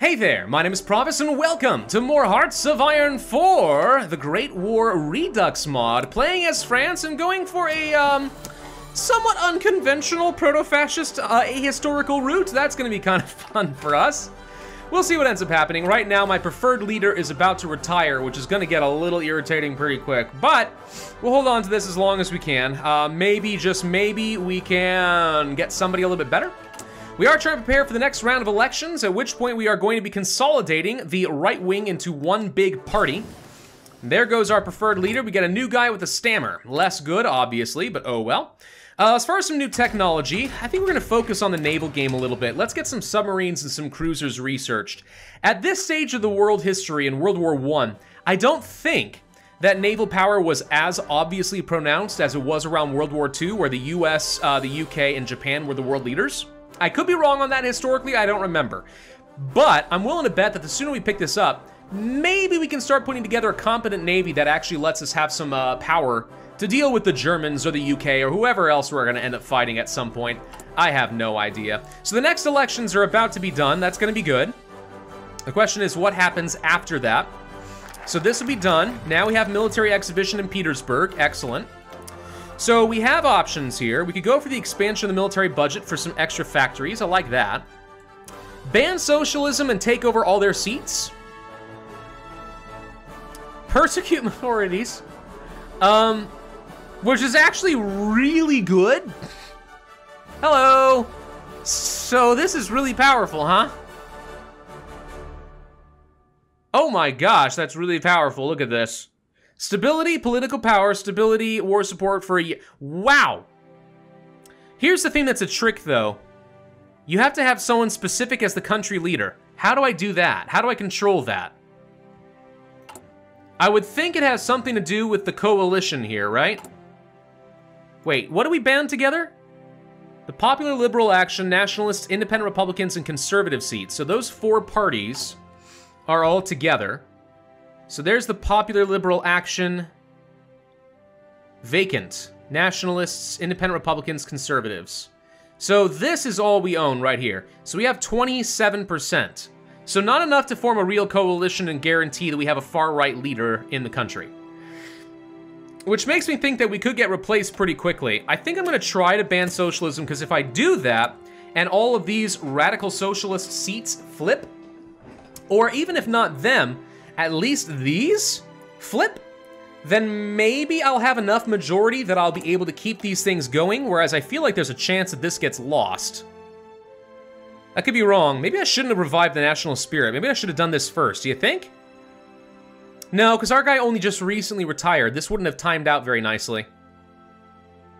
Hey there, my name is Pravus and welcome to more Hearts of Iron 4, the Great War Redux mod, playing as France and going for a, um, somewhat unconventional proto-fascist uh, ahistorical route. That's gonna be kind of fun for us. We'll see what ends up happening. Right now, my preferred leader is about to retire, which is gonna get a little irritating pretty quick, but we'll hold on to this as long as we can. Uh, maybe, just maybe, we can get somebody a little bit better. We are trying to prepare for the next round of elections, at which point we are going to be consolidating the right wing into one big party. There goes our preferred leader. We get a new guy with a stammer. Less good, obviously, but oh well. Uh, as far as some new technology, I think we're going to focus on the naval game a little bit. Let's get some submarines and some cruisers researched. At this stage of the world history in World War I, I don't think that naval power was as obviously pronounced as it was around World War II, where the US, uh, the UK, and Japan were the world leaders. I could be wrong on that historically, I don't remember. But I'm willing to bet that the sooner we pick this up, maybe we can start putting together a competent navy that actually lets us have some uh, power to deal with the Germans or the UK or whoever else we're gonna end up fighting at some point. I have no idea. So the next elections are about to be done. That's gonna be good. The question is what happens after that? So this will be done. Now we have military exhibition in Petersburg. Excellent. So we have options here. We could go for the expansion of the military budget for some extra factories. I like that. Ban socialism and take over all their seats. Persecute minorities. Um, which is actually really good. Hello. So this is really powerful, huh? Oh my gosh, that's really powerful. Look at this. Stability, political power, stability, war support for a year. Wow. Here's the thing that's a trick, though. You have to have someone specific as the country leader. How do I do that? How do I control that? I would think it has something to do with the coalition here, right? Wait, what do we band together? The Popular Liberal Action, Nationalists, Independent Republicans, and Conservative seats. So those four parties are all together. So there's the Popular Liberal Action. Vacant. Nationalists, Independent Republicans, Conservatives. So this is all we own right here. So we have 27%. So not enough to form a real coalition and guarantee that we have a far-right leader in the country. Which makes me think that we could get replaced pretty quickly. I think I'm going to try to ban socialism, because if I do that, and all of these radical socialist seats flip, or even if not them, at least these flip, then maybe I'll have enough majority that I'll be able to keep these things going, whereas I feel like there's a chance that this gets lost. I could be wrong. Maybe I shouldn't have revived the national spirit. Maybe I should have done this first. Do you think? No, because our guy only just recently retired. This wouldn't have timed out very nicely.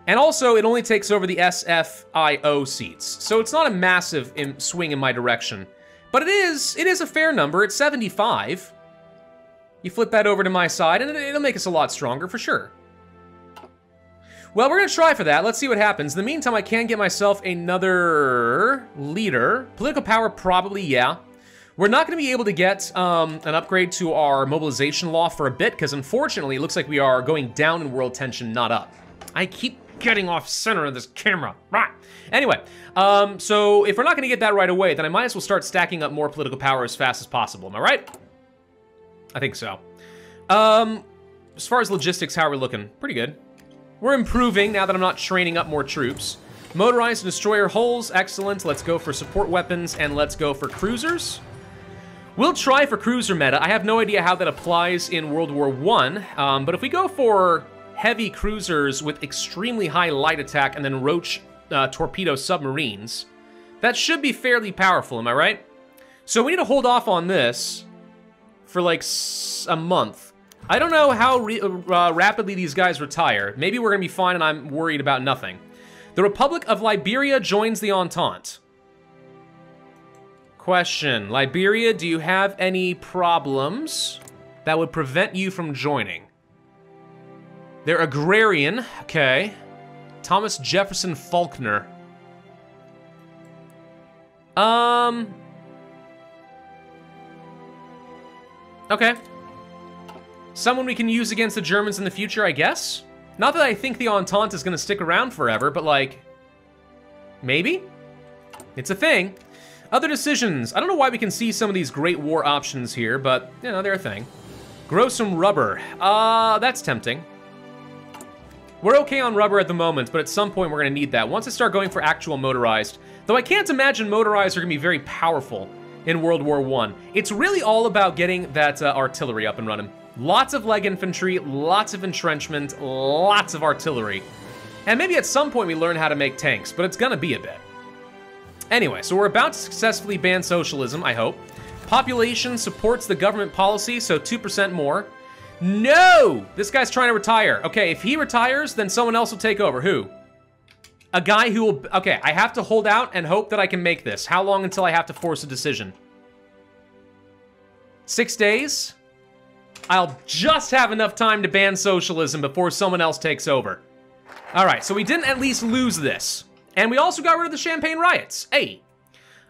And also, it only takes over the SFIO seats. So it's not a massive swing in my direction. But it is, it is a fair number. It's 75. You flip that over to my side, and it'll make us a lot stronger for sure. Well, we're gonna try for that. Let's see what happens. In the meantime, I can get myself another leader. Political power, probably, yeah. We're not gonna be able to get um, an upgrade to our mobilization law for a bit, because unfortunately, it looks like we are going down in world tension, not up. I keep getting off center of this camera. Right. Anyway, um, so if we're not gonna get that right away, then I might as well start stacking up more political power as fast as possible. Am I right? I think so. Um, as far as logistics, how are we looking? Pretty good. We're improving now that I'm not training up more troops. Motorized destroyer hulls, excellent. Let's go for support weapons and let's go for cruisers. We'll try for cruiser meta. I have no idea how that applies in World War One, um, but if we go for heavy cruisers with extremely high light attack and then roach uh, torpedo submarines, that should be fairly powerful, am I right? So we need to hold off on this for like a month. I don't know how uh, rapidly these guys retire. Maybe we're gonna be fine and I'm worried about nothing. The Republic of Liberia joins the Entente. Question, Liberia, do you have any problems that would prevent you from joining? They're agrarian, okay. Thomas Jefferson Faulkner. Um, Okay. Someone we can use against the Germans in the future, I guess? Not that I think the Entente is going to stick around forever, but like, maybe? It's a thing. Other decisions. I don't know why we can see some of these great war options here, but, you know, they're a thing. Grow some rubber. Uh, that's tempting. We're okay on rubber at the moment, but at some point we're gonna need that. Once I start going for actual motorized, though I can't imagine motorized are gonna be very powerful in World War One. It's really all about getting that uh, artillery up and running. Lots of leg infantry, lots of entrenchment, lots of artillery. And maybe at some point we learn how to make tanks, but it's gonna be a bit. Anyway, so we're about to successfully ban socialism, I hope. Population supports the government policy, so 2% more. No! This guy's trying to retire. Okay, if he retires, then someone else will take over. Who? A guy who will... Okay, I have to hold out and hope that I can make this. How long until I have to force a decision? Six days? I'll just have enough time to ban socialism before someone else takes over. All right, so we didn't at least lose this. And we also got rid of the Champagne riots. Hey.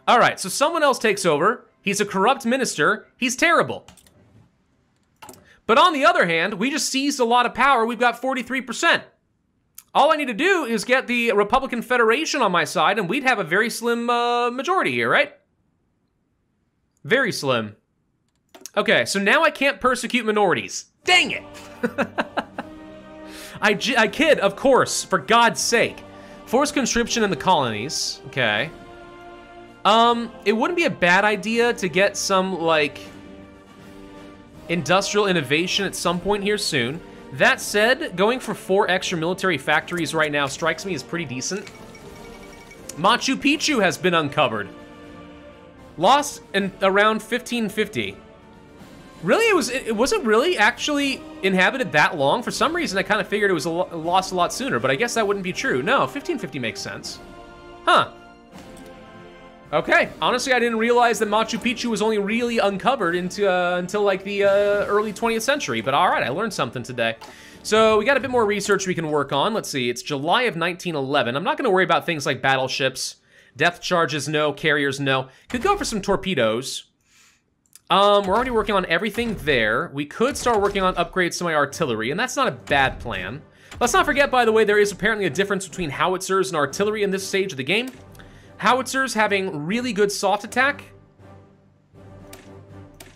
All right, so someone else takes over. He's a corrupt minister. He's terrible. But on the other hand, we just seized a lot of power. We've got 43%. All I need to do is get the Republican Federation on my side, and we'd have a very slim uh, majority here, right? Very slim. Okay, so now I can't persecute minorities. Dang it! I, I kid, of course, for God's sake. Forced conscription in the colonies. Okay. Um, it wouldn't be a bad idea to get some, like, industrial innovation at some point here soon. That said, going for four extra military factories right now strikes me as pretty decent. Machu Picchu has been uncovered. Lost in around 1550. Really, it was it wasn't really actually inhabited that long. For some reason, I kind of figured it was a lo lost a lot sooner, but I guess that wouldn't be true. No, 1550 makes sense. Huh. Okay, honestly, I didn't realize that Machu Picchu was only really uncovered into, uh, until like the uh, early 20th century, but all right, I learned something today. So we got a bit more research we can work on. Let's see, it's July of 1911. I'm not gonna worry about things like battleships. Death charges, no. Carriers, no. Could go for some torpedoes. Um, we're already working on everything there. We could start working on upgrades to my artillery, and that's not a bad plan. Let's not forget, by the way, there is apparently a difference between howitzers and artillery in this stage of the game. Howitzers having really good soft attack.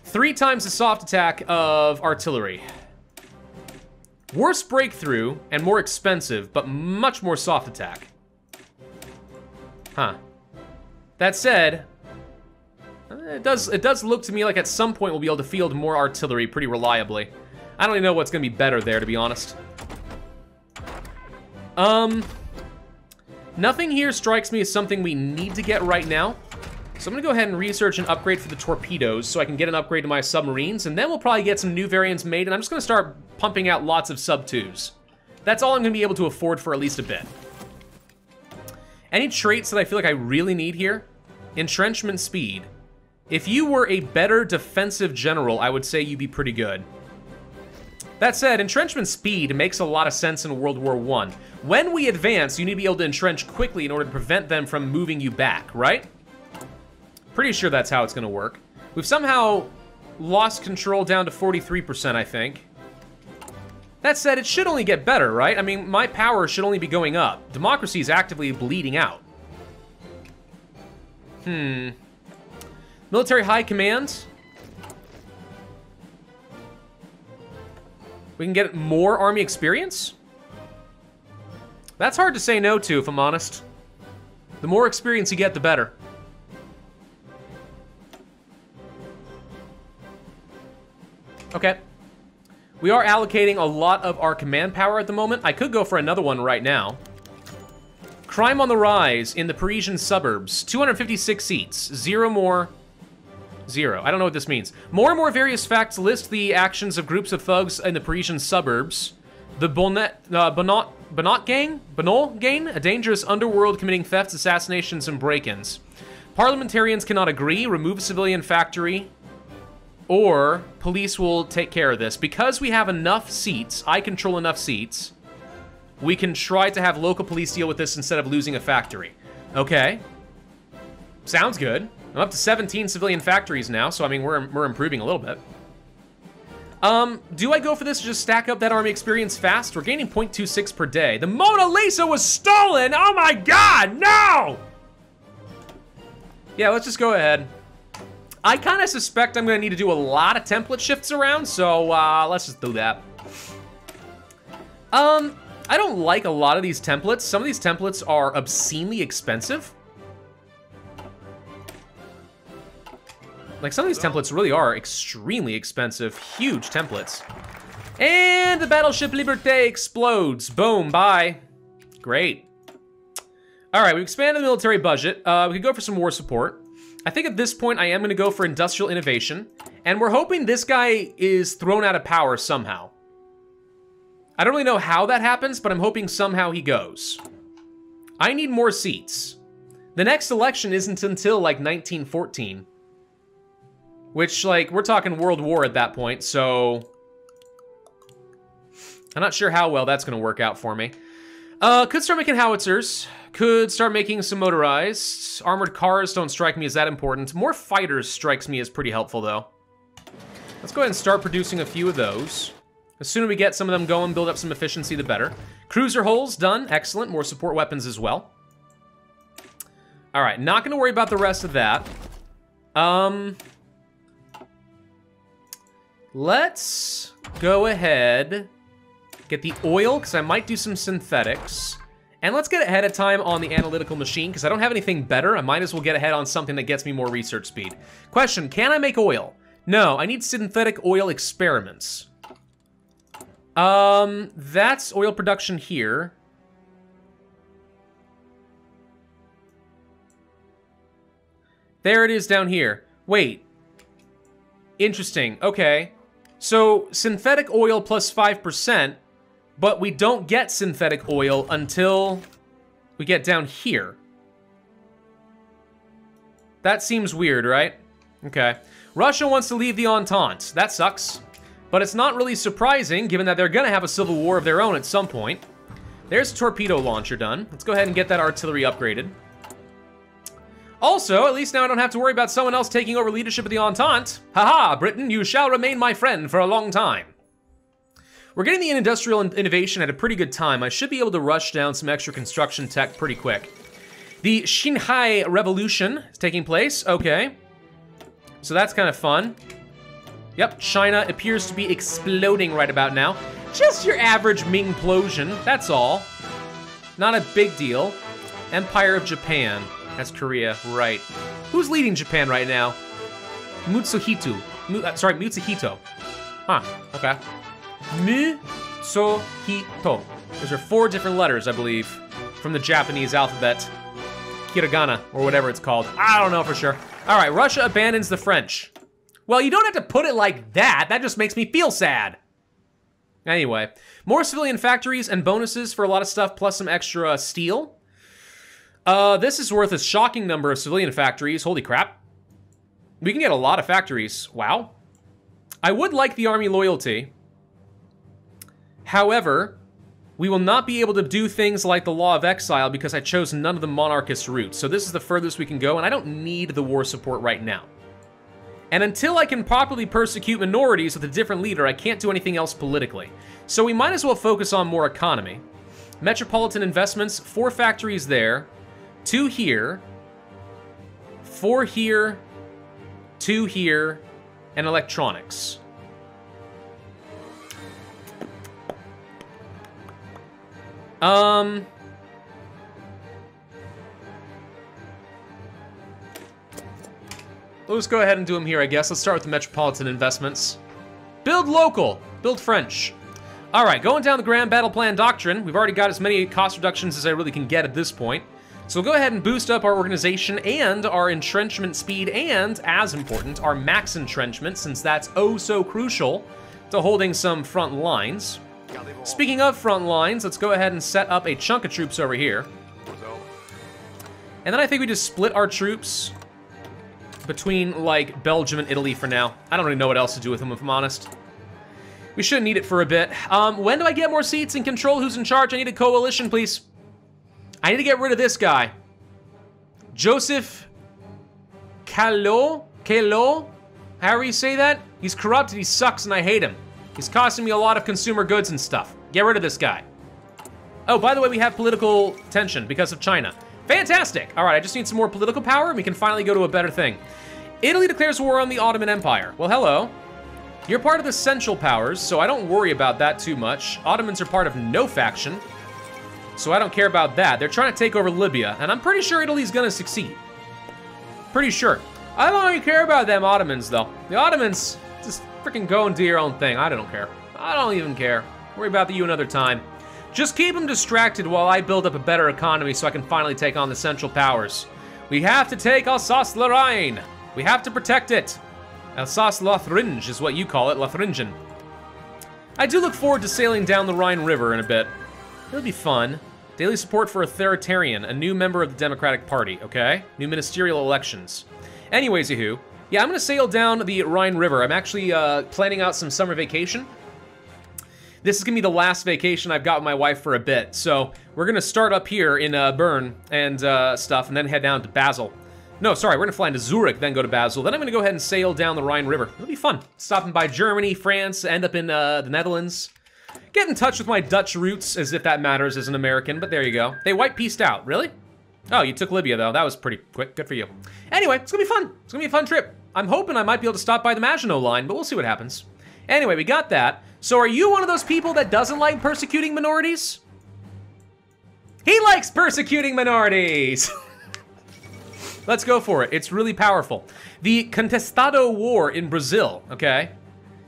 Three times the soft attack of artillery. Worse breakthrough and more expensive, but much more soft attack. Huh. That said, it does it does look to me like at some point we'll be able to field more artillery pretty reliably. I don't even know what's gonna be better there, to be honest. Um, Nothing here strikes me as something we need to get right now. So I'm gonna go ahead and research an upgrade for the torpedoes so I can get an upgrade to my submarines, and then we'll probably get some new variants made, and I'm just gonna start pumping out lots of sub-twos. That's all I'm gonna be able to afford for at least a bit. Any traits that I feel like I really need here? Entrenchment speed. If you were a better defensive general, I would say you'd be pretty good. That said, entrenchment speed makes a lot of sense in World War I. When we advance, you need to be able to entrench quickly in order to prevent them from moving you back, right? Pretty sure that's how it's gonna work. We've somehow lost control down to 43%, I think. That said, it should only get better, right? I mean, my power should only be going up. Democracy is actively bleeding out. Hmm. Military High Command? We can get more army experience? That's hard to say no to, if I'm honest. The more experience you get, the better. Okay. We are allocating a lot of our command power at the moment. I could go for another one right now. Crime on the rise in the Parisian suburbs. 256 seats. Zero more Zero. I don't know what this means. More and more various facts list the actions of groups of thugs in the Parisian suburbs. The Bonnet, uh, Bonnet, Bonnet gang? Bonnet gang? A dangerous underworld committing thefts, assassinations, and break-ins. Parliamentarians cannot agree, remove civilian factory, or police will take care of this. Because we have enough seats, I control enough seats, we can try to have local police deal with this instead of losing a factory. Okay. Sounds good. I'm up to 17 civilian factories now, so I mean, we're, we're improving a little bit. Um, do I go for this to just stack up that army experience fast? We're gaining 0.26 per day. The Mona Lisa was stolen! Oh my god, no! Yeah, let's just go ahead. I kind of suspect I'm going to need to do a lot of template shifts around, so uh, let's just do that. Um, I don't like a lot of these templates. Some of these templates are obscenely expensive. Like, some of these templates really are extremely expensive. Huge templates. And the Battleship Liberté explodes. Boom, bye. Great. All right, we've expanded the military budget. Uh, we could go for some war support. I think at this point I am gonna go for industrial innovation. And we're hoping this guy is thrown out of power somehow. I don't really know how that happens, but I'm hoping somehow he goes. I need more seats. The next election isn't until like 1914. Which, like, we're talking World War at that point, so... I'm not sure how well that's gonna work out for me. Uh, could start making howitzers. Could start making some motorized. Armored cars don't strike me as that important. More fighters strikes me as pretty helpful, though. Let's go ahead and start producing a few of those. As soon as we get some of them going, build up some efficiency, the better. Cruiser hulls, done. Excellent. More support weapons as well. All right, not going to worry about the rest of that. Um, let's go ahead, get the oil, because I might do some synthetics. And let's get ahead of time on the analytical machine, because I don't have anything better. I might as well get ahead on something that gets me more research speed. Question, can I make oil? No, I need synthetic oil experiments. Um, that's oil production here. There it is down here. Wait. Interesting. Okay. So, synthetic oil plus 5%, but we don't get synthetic oil until we get down here. That seems weird, right? Okay. Russia wants to leave the Entente. That sucks. But it's not really surprising, given that they're gonna have a civil war of their own at some point. There's a torpedo launcher done. Let's go ahead and get that artillery upgraded. Also, at least now I don't have to worry about someone else taking over leadership of the Entente. Haha, Britain, you shall remain my friend for a long time. We're getting the industrial innovation at a pretty good time. I should be able to rush down some extra construction tech pretty quick. The Xinhai Revolution is taking place, okay. So that's kind of fun. Yep, China appears to be exploding right about now. Just your average Ming-plosion, that's all. Not a big deal. Empire of Japan. That's Korea, right. Who's leading Japan right now? Mutsuhito. Mu uh, sorry, Mutsuhito. Huh, okay. Mutsuhito. Those are four different letters, I believe, from the Japanese alphabet. Hiragana, or whatever it's called. I don't know for sure. All right, Russia abandons the French. Well, you don't have to put it like that. That just makes me feel sad. Anyway, more civilian factories and bonuses for a lot of stuff, plus some extra steel. Uh, this is worth a shocking number of civilian factories. Holy crap. We can get a lot of factories. Wow. I would like the army loyalty. However, we will not be able to do things like the Law of Exile because I chose none of the monarchist routes. So this is the furthest we can go, and I don't need the war support right now. And until I can properly persecute minorities with a different leader, I can't do anything else politically. So we might as well focus on more economy. Metropolitan investments, four factories there, two here, four here, two here, and electronics. Um, Let's go ahead and do them here, I guess. Let's start with the Metropolitan Investments. Build local. Build French. All right, going down the Grand Battle Plan Doctrine. We've already got as many cost reductions as I really can get at this point. So we'll go ahead and boost up our organization and our entrenchment speed and, as important, our max entrenchment, since that's oh so crucial to holding some front lines. Speaking of front lines, let's go ahead and set up a chunk of troops over here. And then I think we just split our troops between, like, Belgium and Italy for now. I don't really know what else to do with them, if I'm honest. We shouldn't need it for a bit. Um, when do I get more seats and control who's in charge? I need a coalition, please. I need to get rid of this guy. Joseph Calo? Calo? However you say that? He's corrupted, he sucks and I hate him. He's costing me a lot of consumer goods and stuff. Get rid of this guy. Oh, by the way, we have political tension because of China. Fantastic! All right, I just need some more political power and we can finally go to a better thing. Italy declares war on the Ottoman Empire. Well, hello. You're part of the Central Powers, so I don't worry about that too much. Ottomans are part of no faction, so I don't care about that. They're trying to take over Libya, and I'm pretty sure Italy's gonna succeed. Pretty sure. I don't really care about them Ottomans, though. The Ottomans, just freaking go and do your own thing. I don't care. I don't even care. Worry about the you another time. Just keep them distracted while I build up a better economy so I can finally take on the Central Powers. We have to take Alsace-Lorraine. We have to protect it. Alsace-Lothringe is what you call it, Lothringen. I do look forward to sailing down the Rhine River in a bit. It'll be fun. Daily support for authoritarian, a new member of the Democratic Party, okay? New ministerial elections. Anyways, Yahoo, yeah, I'm gonna sail down the Rhine River. I'm actually uh, planning out some summer vacation. This is gonna be the last vacation I've got with my wife for a bit, so we're gonna start up here in uh, Bern and uh, stuff, and then head down to Basel. No, sorry, we're gonna fly into Zurich, then go to Basel. Then I'm gonna go ahead and sail down the Rhine River. It'll be fun. Stopping by Germany, France, end up in uh, the Netherlands. Get in touch with my Dutch roots, as if that matters as an American, but there you go. They white pieced out, really? Oh, you took Libya, though. That was pretty quick. Good for you. Anyway, it's gonna be fun. It's gonna be a fun trip. I'm hoping I might be able to stop by the Maginot Line, but we'll see what happens. Anyway, we got that. So are you one of those people that doesn't like persecuting minorities? He likes persecuting minorities! Let's go for it. It's really powerful. The Contestado War in Brazil, okay?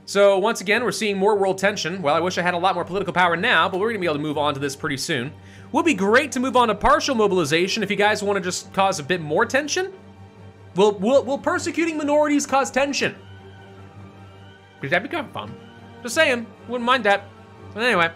So once again, we're seeing more world tension. Well, I wish I had a lot more political power now, but we're gonna be able to move on to this pretty soon. Would be great to move on to partial mobilization if you guys want to just cause a bit more tension. Will, will, will persecuting minorities cause tension? Because that'd be kind of fun. Just saying, wouldn't mind that. But anyway,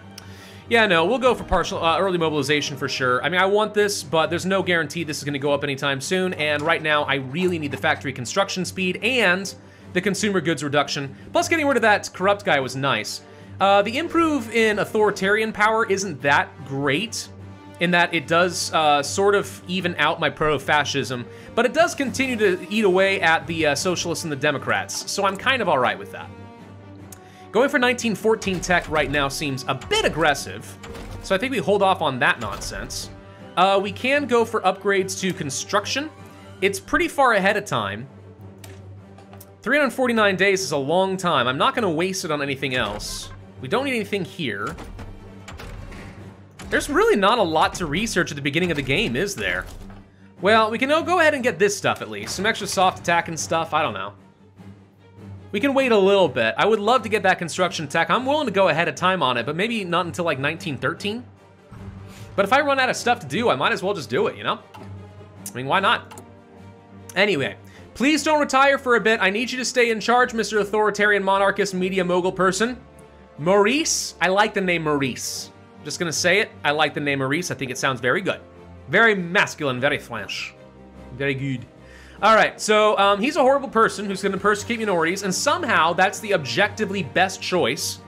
yeah, no, we'll go for partial uh, early mobilization for sure. I mean, I want this, but there's no guarantee this is to go up anytime soon. And right now, I really need the factory construction speed and the consumer goods reduction. Plus, getting rid of that corrupt guy was nice. Uh, the improve in authoritarian power isn't that great in that it does uh, sort of even out my proto-fascism, but it does continue to eat away at the uh, socialists and the Democrats, so I'm kind of all right with that. Going for 1914 tech right now seems a bit aggressive, so I think we hold off on that nonsense. Uh, we can go for upgrades to construction. It's pretty far ahead of time. 349 days is a long time. I'm not to waste it on anything else. We don't need anything here. There's really not a lot to research at the beginning of the game, is there? Well, we can go ahead and get this stuff at least. Some extra soft attack and stuff, I don't know. We can wait a little bit. I would love to get that construction tech. I'm willing to go ahead of time on it, but maybe not until like 1913. But if I run out of stuff to do, I might as well just do it, you know? I mean, why not? Anyway, please don't retire for a bit. I need you to stay in charge, Mr. Authoritarian Monarchist Media Mogul person. Maurice, I like the name Maurice. I'm just gonna say it. I like the name Maurice. I think it sounds very good. Very masculine, very French. Very good. All right, so um, he's a horrible person who's gonna persecute minorities, and somehow that's the objectively best choice.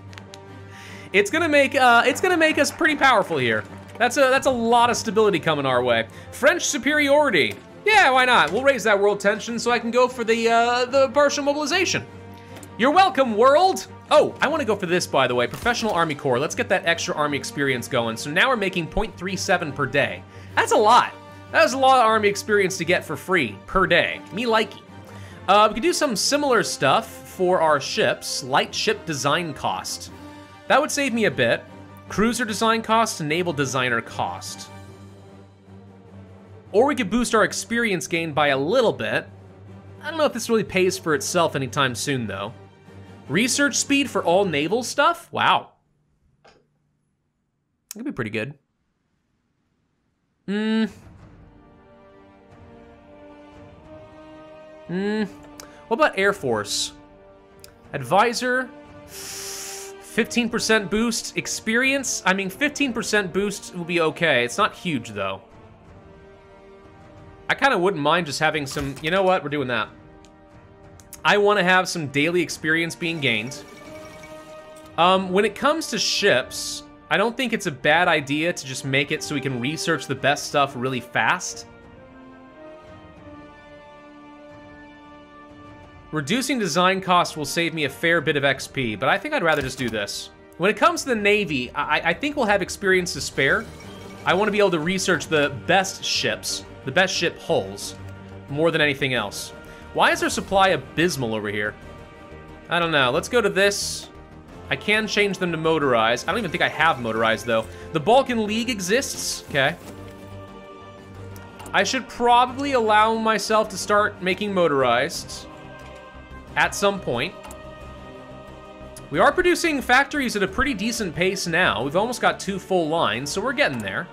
It's gonna make uh, it's gonna make us pretty powerful here. That's a that's a lot of stability coming our way. French superiority. Yeah, why not? We'll raise that world tension so I can go for the uh, the partial mobilization. You're welcome, world. Oh, I want to go for this, by the way. Professional Army Corps. Let's get that extra Army experience going. So now we're making 0.37 per day. That's a lot. That is a lot of Army experience to get for free per day. Me likey. Uh, we could do some similar stuff for our ships. Light ship design cost. That would save me a bit. Cruiser design cost, naval designer cost. Or we could boost our experience gain by a little bit. I don't know if this really pays for itself anytime soon, though. Research speed for all naval stuff? Wow. That could be pretty good. Hmm. Hmm. What about Air Force? Advisor, 15% boost. Experience, I mean, 15% boost will be okay. It's not huge, though. I kind of wouldn't mind just having some, you know what, we're doing that. I want to have some daily experience being gained. Um, when it comes to ships, I don't think it's a bad idea to just make it so we can research the best stuff really fast. Reducing design costs will save me a fair bit of XP, but I think I'd rather just do this. When it comes to the Navy, I, I think we'll have experience to spare. I want to be able to research the best ships, the best ship hulls, more than anything else. Why is our supply abysmal over here? I don't know. Let's go to this. I can change them to motorized. I don't even think I have motorized, though. The Balkan League exists. Okay. I should probably allow myself to start making motorized at some point. We are producing factories at a pretty decent pace now. We've almost got two full lines, so we're getting there.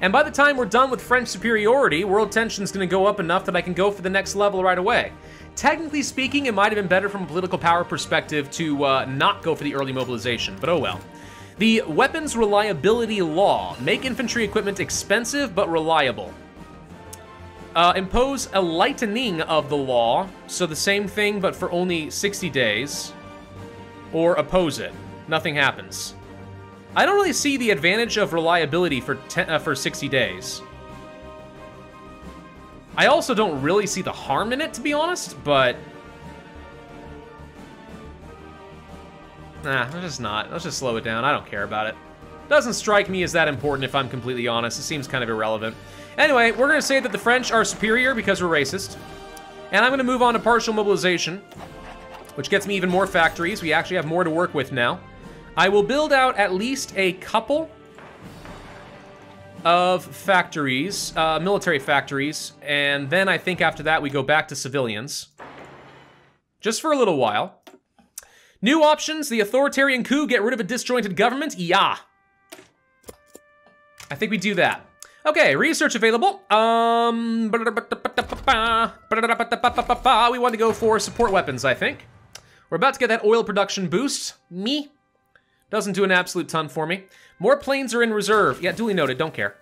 And by the time we're done with French superiority, world tension's gonna go up enough that I can go for the next level right away. Technically speaking, it might have been better from a political power perspective to uh, not go for the early mobilization, but oh well. The Weapons Reliability Law. Make infantry equipment expensive but reliable. Uh, impose a lightening of the law, so the same thing but for only 60 days. Or oppose it. Nothing happens. I don't really see the advantage of reliability for, ten, uh, for 60 days. I also don't really see the harm in it, to be honest, but... Nah, let's just not. Let's just slow it down. I don't care about it. Doesn't strike me as that important, if I'm completely honest. It seems kind of irrelevant. Anyway, we're going to say that the French are superior because we're racist. And I'm going to move on to partial mobilization, which gets me even more factories. We actually have more to work with now. I will build out at least a couple of factories, uh, military factories, and then I think after that we go back to civilians. Just for a little while. New options, the authoritarian coup, get rid of a disjointed government? Yeah. I think we do that. Okay, research available. Um, we want to go for support weapons, I think. We're about to get that oil production boost. Me. Doesn't do an absolute ton for me. More planes are in reserve. Yeah, duly noted, don't care.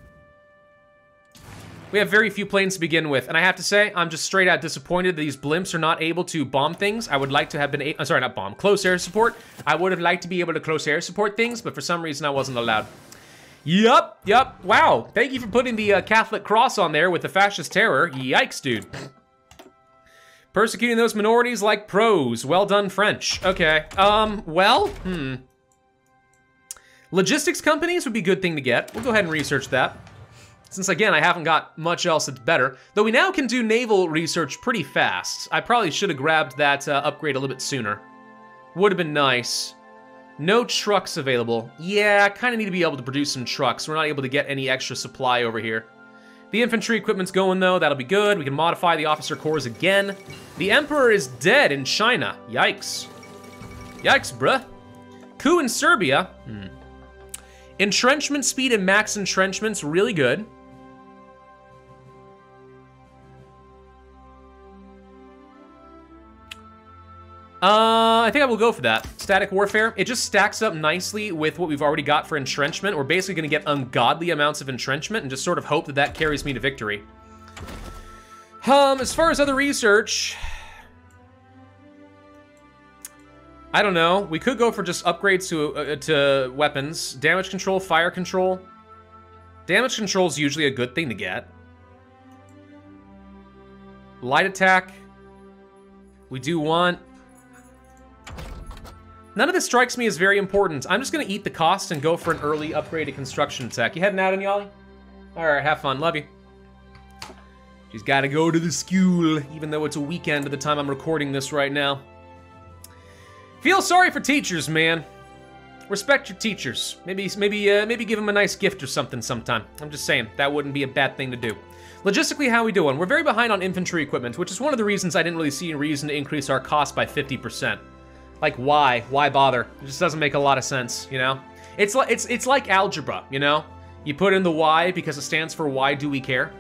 We have very few planes to begin with, and I have to say, I'm just straight out disappointed that these blimps are not able to bomb things. I would like to have been, I'm uh, sorry, not bomb, close air support. I would have liked to be able to close air support things, but for some reason I wasn't allowed. Yup, yup, wow. Thank you for putting the uh, Catholic cross on there with the fascist terror. Yikes, dude. Persecuting those minorities like pros. Well done, French. Okay, um, well, hmm. Logistics companies would be a good thing to get. We'll go ahead and research that. Since again, I haven't got much else that's better. Though we now can do naval research pretty fast. I probably should have grabbed that uh, upgrade a little bit sooner. Would have been nice. No trucks available. Yeah, I kind of need to be able to produce some trucks. We're not able to get any extra supply over here. The infantry equipment's going though, that'll be good. We can modify the officer corps again. The emperor is dead in China. Yikes. Yikes, bruh. Coup in Serbia. Hmm. Entrenchment speed and max entrenchment's really good. Uh, I think I will go for that. Static Warfare. It just stacks up nicely with what we've already got for Entrenchment. We're basically going to get ungodly amounts of Entrenchment and just sort of hope that that carries me to victory. Um, as far as other research... I don't know. We could go for just upgrades to, uh, to weapons. Damage control, fire control. Damage control is usually a good thing to get. Light attack. We do want None of this strikes me as very important. I'm just gonna eat the cost and go for an early upgraded construction tech. You heading out, Anyali? All right, have fun. Love you. She's gotta go to the school, even though it's a weekend at the time I'm recording this right now. Feel sorry for teachers, man. Respect your teachers. Maybe, maybe, uh, maybe give them a nice gift or something sometime. I'm just saying, that wouldn't be a bad thing to do. Logistically, how we doing? We're very behind on infantry equipment, which is one of the reasons I didn't really see a reason to increase our cost by 50%. Like, why? Why bother? It just doesn't make a lot of sense, you know? It's like, it's, it's like algebra, you know? You put in the why because it stands for why do we care?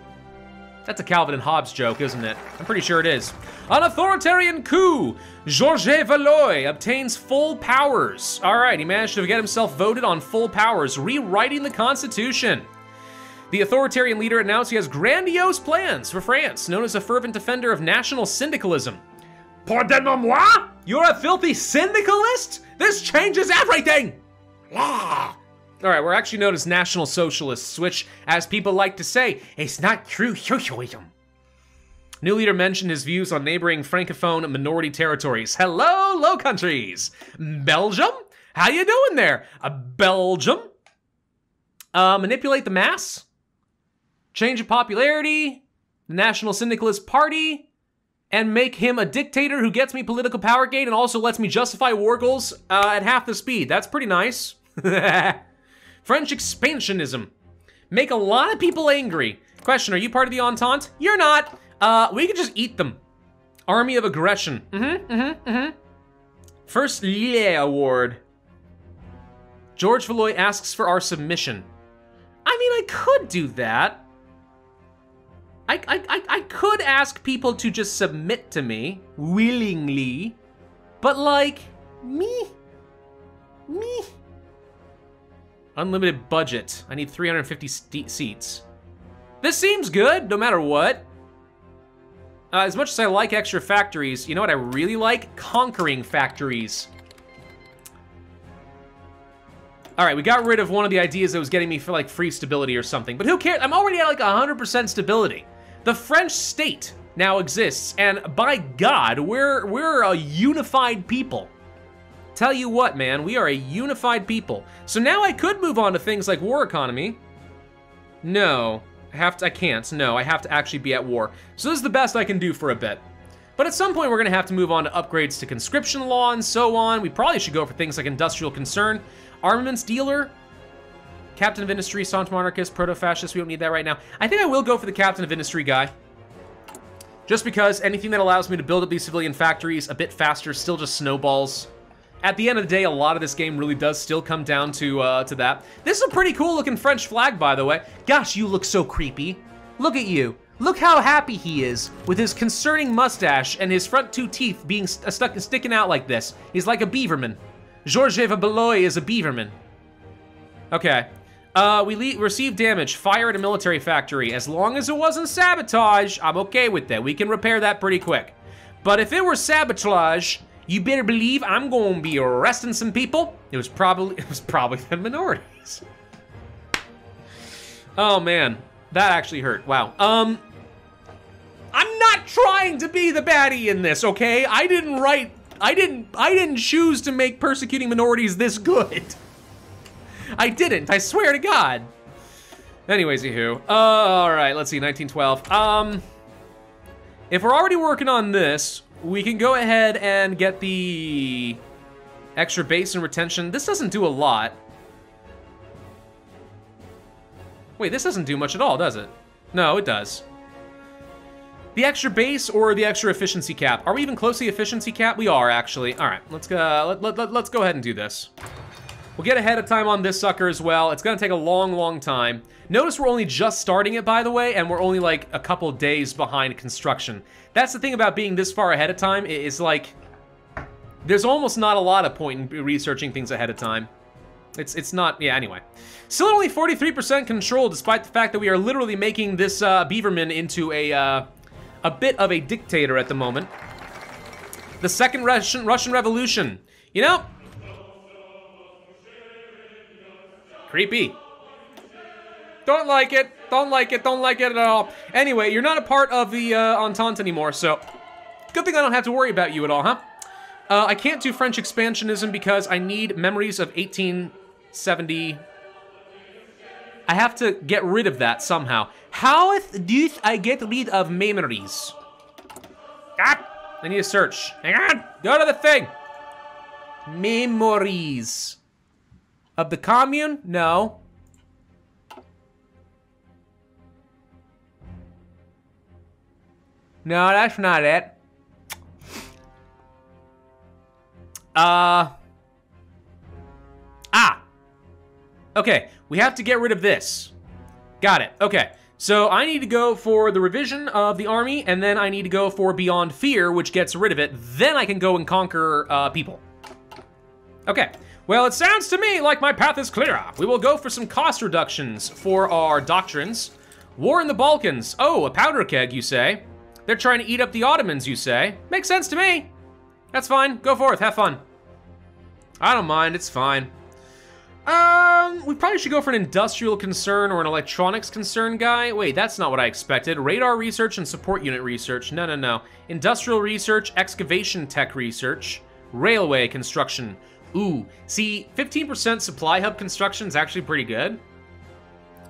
That's a Calvin and Hobbes joke, isn't it? I'm pretty sure it is. An authoritarian coup! Georges Valois obtains full powers. All right, he managed to get himself voted on full powers, rewriting the Constitution. The authoritarian leader announced he has grandiose plans for France, known as a fervent defender of national syndicalism. Pardonnez-moi? You're a filthy syndicalist? This changes everything! Yeah. All right, we're actually known as National Socialists, which, as people like to say, is not true socialism. New leader mentioned his views on neighboring francophone minority territories. Hello, Low Countries! Belgium? How you doing there? A Belgium? Uh, manipulate the mass. Change of popularity. National Syndicalist Party. And make him a dictator who gets me political power gain and also lets me justify war goals uh, at half the speed. That's pretty nice. French expansionism. Make a lot of people angry. Question, are you part of the Entente? You're not. Uh, we could just eat them. Army of Aggression. Mm-hmm, mm-hmm, mm-hmm. First Lille Award. George Valois asks for our submission. I mean, I could do that. I, I, I, I could ask people to just submit to me willingly, but like, me? Me? Unlimited budget. I need 350 seats. This seems good, no matter what. Uh, as much as I like extra factories, you know what I really like? Conquering factories. All right, we got rid of one of the ideas that was getting me for like free stability or something, but who cares? I'm already at like 100% stability. The French state now exists, and by God, we're, we're a unified people. Tell you what, man, we are a unified people. So now I could move on to things like war economy. No, I have to, I can't, no, I have to actually be at war. So this is the best I can do for a bit. But at some point, we're gonna have to move on to upgrades to conscription law and so on. We probably should go for things like industrial concern, armaments dealer, captain of industry, staunch monarchist, proto-fascist, we don't need that right now. I think I will go for the captain of industry guy. Just because anything that allows me to build up these civilian factories a bit faster still just snowballs. At the end of the day, a lot of this game really does still come down to uh, to that. This is a pretty cool looking French flag, by the way. Gosh, you look so creepy. Look at you. Look how happy he is with his concerning mustache and his front two teeth being st uh, stuck sticking out like this. He's like a beaverman. Georges Valois is a beaverman. Okay. Uh, we received damage. Fire at a military factory. As long as it wasn't sabotage, I'm okay with that. We can repair that pretty quick. But if it were sabotage, you better believe I'm going to be arresting some people. It was probably it was probably the minorities. oh man, that actually hurt. Wow. Um, I'm not trying to be the baddie in this. Okay, I didn't write. I didn't. I didn't choose to make persecuting minorities this good. I didn't. I swear to God. Anyways, who? Uh, all right. Let's see. 1912. Um, if we're already working on this, we can go ahead and get the extra base and retention. This doesn't do a lot. Wait, this doesn't do much at all, does it? No, it does. The extra base or the extra efficiency cap? Are we even close to the efficiency cap? We are, actually. All right, let's go, let, let, let, let's go ahead and do this. We'll get ahead of time on this sucker as well. It's gonna take a long, long time. Notice we're only just starting it, by the way, and we're only like a couple days behind construction. That's the thing about being this far ahead of time, is like, there's almost not a lot of point in researching things ahead of time. It's it's not, yeah, anyway. Still only 43% control, despite the fact that we are literally making this uh, Beaverman into a, uh, a bit of a dictator at the moment. The Second Russian, Russian Revolution. You know, Creepy. Don't like it. Don't like it. Don't like it at all. Anyway, you're not a part of the uh, Entente anymore, so good thing I don't have to worry about you at all, huh? Uh, I can't do French expansionism because I need memories of 1870. I have to get rid of that somehow. How do I get rid of memories? God, I need to search. Hang on, go to the thing. Memories. Of the commune? No. No, that's not it. Uh. Ah. Okay, we have to get rid of this. Got it. Okay. So I need to go for the revision of the army, and then I need to go for Beyond Fear, which gets rid of it. Then I can go and conquer uh, people. Okay. Well, it sounds to me like my path is clear. We will go for some cost reductions for our doctrines. War in the Balkans. Oh, a powder keg, you say? They're trying to eat up the Ottomans, you say? Makes sense to me. That's fine. Go forth. Have fun. I don't mind. It's fine. Um, we probably should go for an industrial concern or an electronics concern guy. Wait, that's not what I expected. Radar research and support unit research. No, no, no. Industrial research, excavation tech research, railway construction. Ooh, see, 15% supply hub construction is actually pretty good.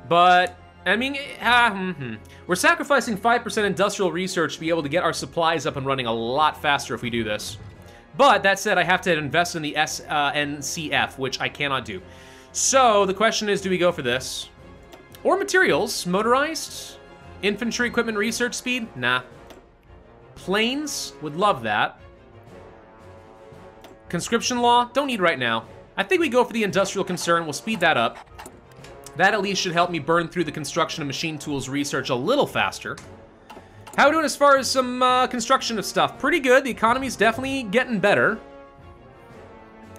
But, I mean, uh, mm-hmm. we're sacrificing 5% industrial research to be able to get our supplies up and running a lot faster if we do this. But that said, I have to invest in the SNCF, which I cannot do. So the question is, do we go for this? Or materials, motorized? Infantry equipment research speed? Nah. Planes, would love that. Conscription law, don't need right now. I think we go for the industrial concern, we'll speed that up. That at least should help me burn through the construction of machine tools research a little faster. How we doing as far as some uh, construction of stuff? Pretty good, the economy's definitely getting better.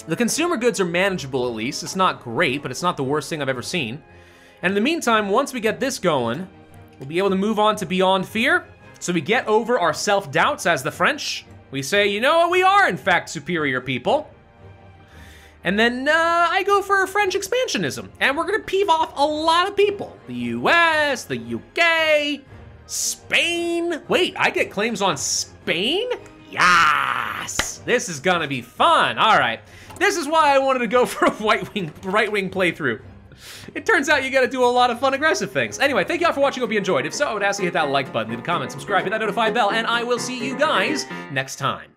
The consumer goods are manageable at least. It's not great, but it's not the worst thing I've ever seen. And in the meantime, once we get this going, we'll be able to move on to Beyond Fear. So we get over our self-doubts as the French. We say, you know what, we are in fact superior people. And then uh, I go for French expansionism, and we're gonna peeve off a lot of people. The US, the UK, Spain. Wait, I get claims on Spain? Yes! This is gonna be fun. All right. This is why I wanted to go for a right wing, right wing playthrough. It turns out you gotta do a lot of fun, aggressive things. Anyway, thank y'all for watching. Hope you enjoyed. If so, I would ask you to hit that like button, leave a comment, subscribe, hit that notify bell, and I will see you guys next time.